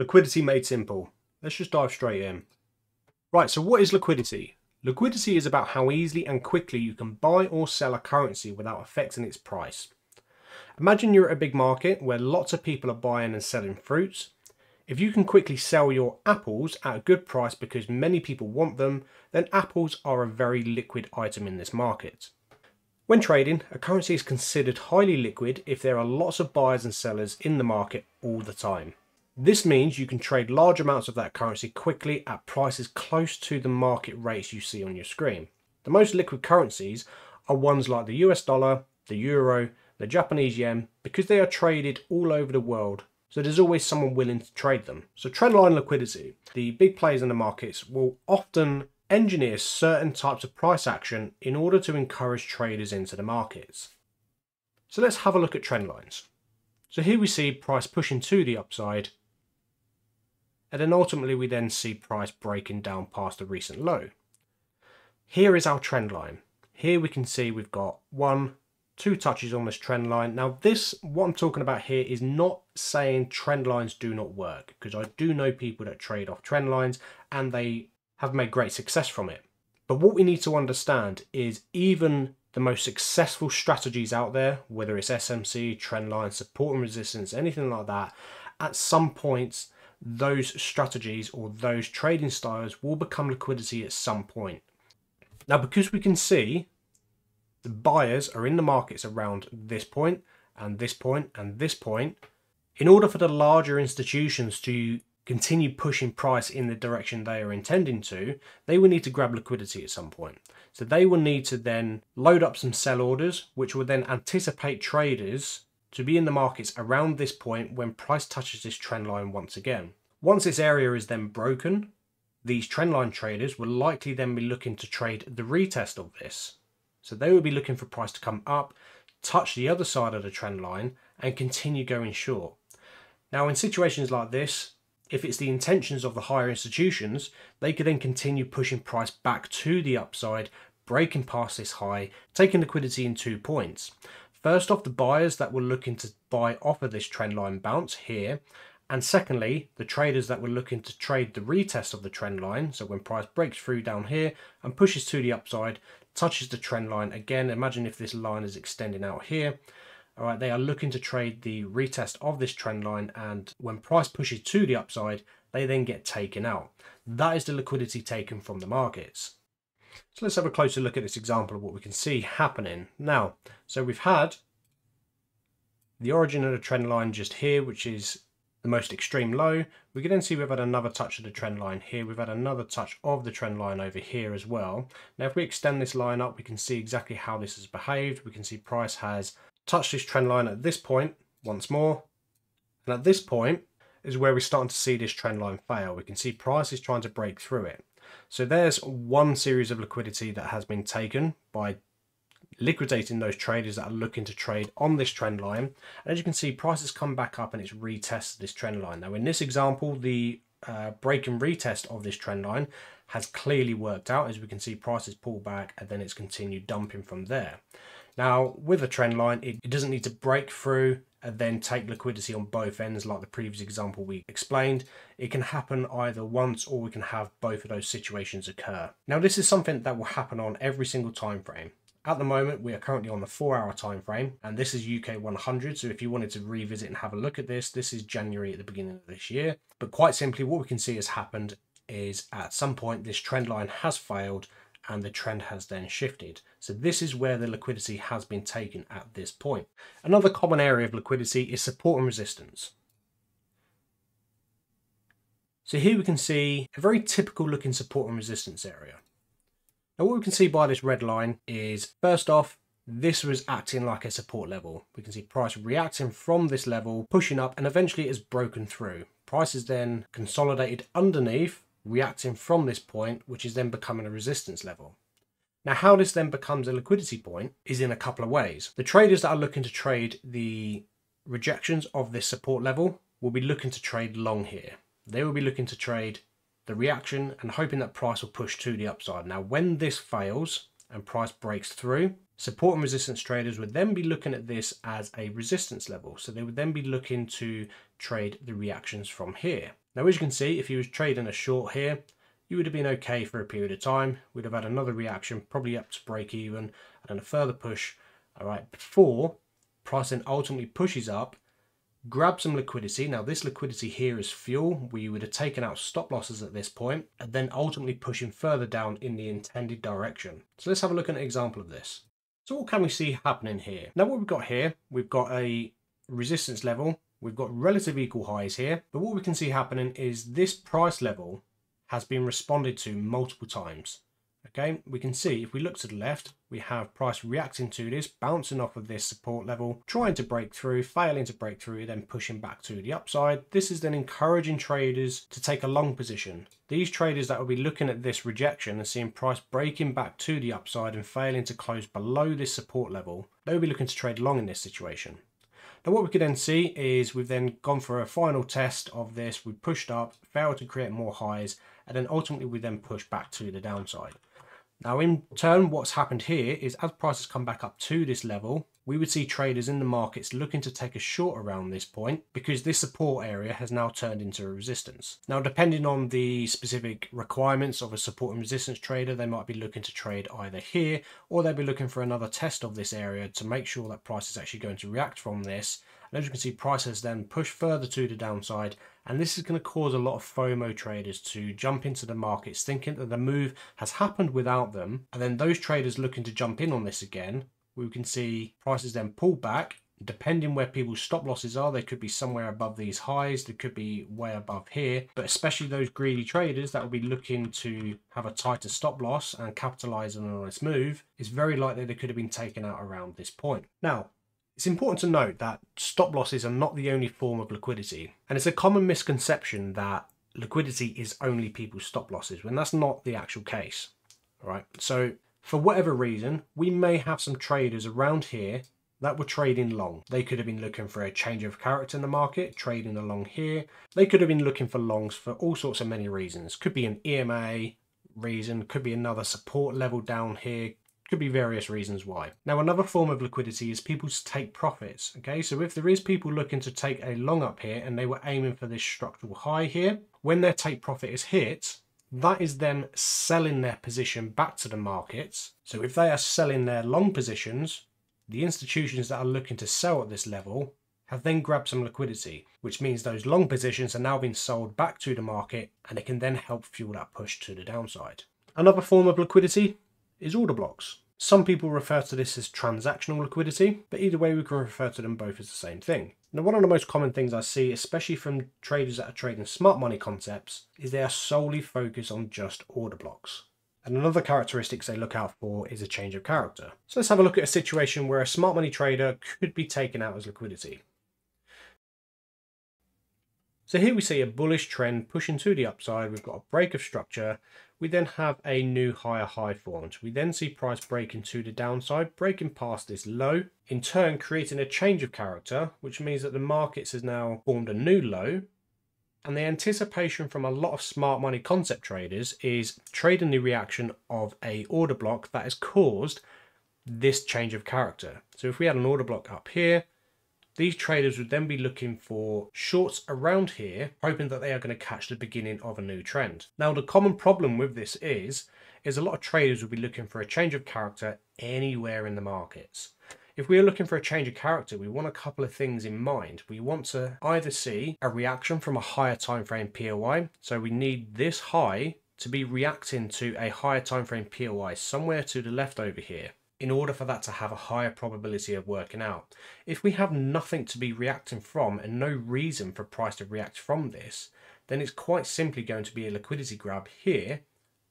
Liquidity made simple. Let's just dive straight in. Right, so what is liquidity? Liquidity is about how easily and quickly you can buy or sell a currency without affecting its price. Imagine you're at a big market where lots of people are buying and selling fruits. If you can quickly sell your apples at a good price because many people want them, then apples are a very liquid item in this market. When trading, a currency is considered highly liquid if there are lots of buyers and sellers in the market all the time. This means you can trade large amounts of that currency quickly at prices close to the market rates you see on your screen. The most liquid currencies are ones like the US dollar, the euro, the Japanese yen, because they are traded all over the world. So there's always someone willing to trade them. So trendline liquidity, the big players in the markets will often engineer certain types of price action in order to encourage traders into the markets. So let's have a look at trend lines. So here we see price pushing to the upside and then ultimately we then see price breaking down past the recent low. Here is our trend line. Here we can see we've got one, two touches on this trend line. Now this, what I'm talking about here is not saying trend lines do not work because I do know people that trade off trend lines and they have made great success from it. But what we need to understand is even the most successful strategies out there, whether it's SMC, trend line, support and resistance, anything like that, at some points those strategies or those trading styles will become liquidity at some point. Now, because we can see the buyers are in the markets around this point and this point and this point, in order for the larger institutions to continue pushing price in the direction they are intending to, they will need to grab liquidity at some point. So they will need to then load up some sell orders, which will then anticipate traders to be in the markets around this point when price touches this trend line once again. Once this area is then broken, these trendline traders will likely then be looking to trade the retest of this. So they will be looking for price to come up, touch the other side of the trend line, and continue going short. Now, in situations like this, if it's the intentions of the higher institutions, they could then continue pushing price back to the upside, breaking past this high, taking liquidity in two points. First off, the buyers that were looking to buy off of this trend line bounce here. And secondly, the traders that were looking to trade the retest of the trend line. So when price breaks through down here and pushes to the upside, touches the trend line again. Imagine if this line is extending out here. All right, they are looking to trade the retest of this trend line. And when price pushes to the upside, they then get taken out. That is the liquidity taken from the markets. So let's have a closer look at this example of what we can see happening. Now, so we've had the origin of the trend line just here, which is the most extreme low. We can then see we've had another touch of the trend line here. We've had another touch of the trend line over here as well. Now, if we extend this line up, we can see exactly how this has behaved. We can see price has touched this trend line at this point once more. And at this point is where we're starting to see this trend line fail. We can see price is trying to break through it. So there's one series of liquidity that has been taken by liquidating those traders that are looking to trade on this trend line. And as you can see, prices come back up and it's retested this trend line. Now in this example, the uh, break and retest of this trend line has clearly worked out. As we can see, prices pull back and then it's continued dumping from there. Now with a trend line, it, it doesn't need to break through and then take liquidity on both ends like the previous example we explained. It can happen either once or we can have both of those situations occur. Now this is something that will happen on every single time frame. At the moment, we are currently on the four hour time frame, and this is UK 100. So if you wanted to revisit and have a look at this, this is January at the beginning of this year. But quite simply, what we can see has happened is at some point this trend line has failed and the trend has then shifted. So this is where the liquidity has been taken at this point. Another common area of liquidity is support and resistance. So here we can see a very typical looking support and resistance area. Now what we can see by this red line is first off, this was acting like a support level. We can see price reacting from this level, pushing up and eventually it is broken through. Price is then consolidated underneath reacting from this point, which is then becoming a resistance level. Now, how this then becomes a liquidity point is in a couple of ways. The traders that are looking to trade the rejections of this support level will be looking to trade long here. They will be looking to trade the reaction and hoping that price will push to the upside. Now, when this fails and price breaks through, support and resistance traders would then be looking at this as a resistance level. So they would then be looking to trade the reactions from here. Now, as you can see, if you was trading a short here, you would have been okay for a period of time. We'd have had another reaction, probably up to break even, and then a further push, all right, before price then ultimately pushes up, grab some liquidity. Now, this liquidity here is fuel. We would have taken out stop losses at this point, and then ultimately pushing further down in the intended direction. So let's have a look at an example of this. So what can we see happening here? Now, what we've got here, we've got a resistance level. We've got relative equal highs here, but what we can see happening is this price level has been responded to multiple times. Okay, we can see if we look to the left, we have price reacting to this, bouncing off of this support level, trying to break through, failing to break through, then pushing back to the upside. This is then encouraging traders to take a long position. These traders that will be looking at this rejection and seeing price breaking back to the upside and failing to close below this support level, they'll be looking to trade long in this situation. Now what we could then see is we've then gone for a final test of this, we pushed up, failed to create more highs, and then ultimately we then push back to the downside. Now in turn, what's happened here is as prices come back up to this level, we would see traders in the markets looking to take a short around this point because this support area has now turned into a resistance. Now, depending on the specific requirements of a support and resistance trader, they might be looking to trade either here or they'll be looking for another test of this area to make sure that price is actually going to react from this. And as you can see, price has then pushed further to the downside and this is going to cause a lot of FOMO traders to jump into the markets thinking that the move has happened without them. And then those traders looking to jump in on this again, we can see prices then pull back. Depending where people's stop losses are, they could be somewhere above these highs, they could be way above here. But especially those greedy traders that will be looking to have a tighter stop loss and capitalize on this move, it's very likely they could have been taken out around this point. Now, it's important to note that stop losses are not the only form of liquidity, and it's a common misconception that liquidity is only people's stop losses when that's not the actual case. All right, so for whatever reason, we may have some traders around here that were trading long. They could have been looking for a change of character in the market, trading along here. They could have been looking for longs for all sorts of many reasons. Could be an EMA reason, could be another support level down here, could be various reasons why. Now, another form of liquidity is people to take profits. Okay, so if there is people looking to take a long up here and they were aiming for this structural high here, when their take profit is hit, that is them selling their position back to the markets. So if they are selling their long positions, the institutions that are looking to sell at this level have then grabbed some liquidity, which means those long positions are now being sold back to the market and it can then help fuel that push to the downside. Another form of liquidity is order blocks. Some people refer to this as transactional liquidity, but either way we can refer to them both as the same thing. Now one of the most common things I see, especially from traders that are trading smart money concepts, is they are solely focused on just order blocks. And another characteristics they look out for is a change of character. So let's have a look at a situation where a smart money trader could be taken out as liquidity. So here we see a bullish trend pushing to the upside. We've got a break of structure. We then have a new higher high formed. We then see price breaking to the downside, breaking past this low, in turn creating a change of character, which means that the markets has now formed a new low. And the anticipation from a lot of smart money concept traders is trading the reaction of a order block that has caused this change of character. So if we had an order block up here, these traders would then be looking for shorts around here, hoping that they are going to catch the beginning of a new trend. Now, the common problem with this is, is a lot of traders will be looking for a change of character anywhere in the markets. If we are looking for a change of character, we want a couple of things in mind. We want to either see a reaction from a higher time frame POI, so we need this high to be reacting to a higher time frame POI somewhere to the left over here in order for that to have a higher probability of working out. If we have nothing to be reacting from and no reason for price to react from this, then it's quite simply going to be a liquidity grab here,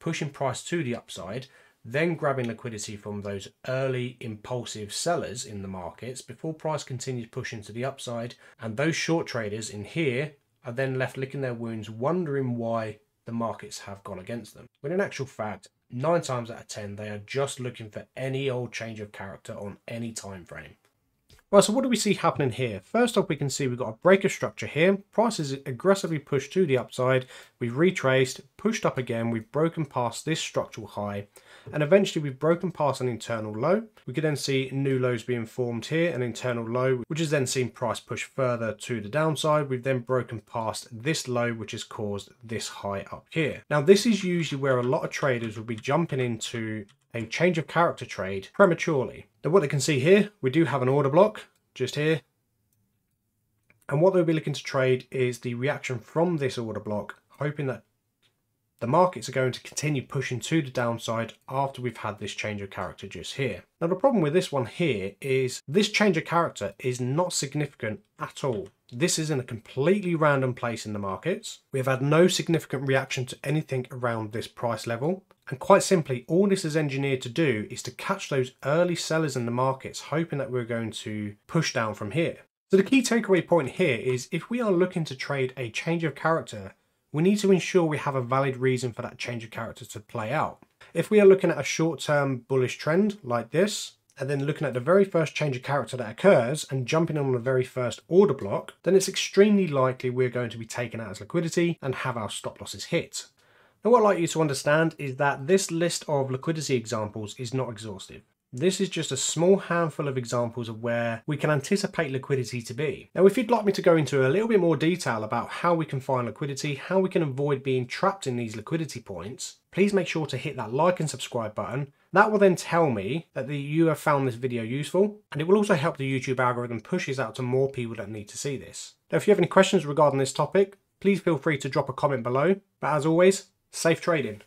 pushing price to the upside, then grabbing liquidity from those early impulsive sellers in the markets before price continues pushing to the upside. And those short traders in here are then left licking their wounds, wondering why the markets have gone against them. When in actual fact, nine times out of ten, they are just looking for any old change of character on any time frame. Right, so what do we see happening here? First off, we can see we've got a break of structure here. Price is aggressively pushed to the upside. We've retraced, pushed up again. We've broken past this structural high. And eventually we've broken past an internal low. We could then see new lows being formed here, an internal low, which has then seen price push further to the downside. We've then broken past this low, which has caused this high up here. Now, this is usually where a lot of traders will be jumping into a change of character trade prematurely. Now, what they can see here, we do have an order block just here. And what they'll be looking to trade is the reaction from this order block, hoping that the markets are going to continue pushing to the downside after we've had this change of character just here. Now the problem with this one here is this change of character is not significant at all. This is in a completely random place in the markets. We have had no significant reaction to anything around this price level. And quite simply, all this is engineered to do is to catch those early sellers in the markets, hoping that we're going to push down from here. So the key takeaway point here is if we are looking to trade a change of character we need to ensure we have a valid reason for that change of character to play out. If we are looking at a short-term bullish trend like this, and then looking at the very first change of character that occurs and jumping on the very first order block, then it's extremely likely we're going to be taken out as liquidity and have our stop losses hit. Now what I'd like you to understand is that this list of liquidity examples is not exhaustive. This is just a small handful of examples of where we can anticipate liquidity to be. Now, if you'd like me to go into a little bit more detail about how we can find liquidity, how we can avoid being trapped in these liquidity points, please make sure to hit that like and subscribe button. That will then tell me that the, you have found this video useful, and it will also help the YouTube algorithm push this out to more people that need to see this. Now, if you have any questions regarding this topic, please feel free to drop a comment below. But as always, safe trading.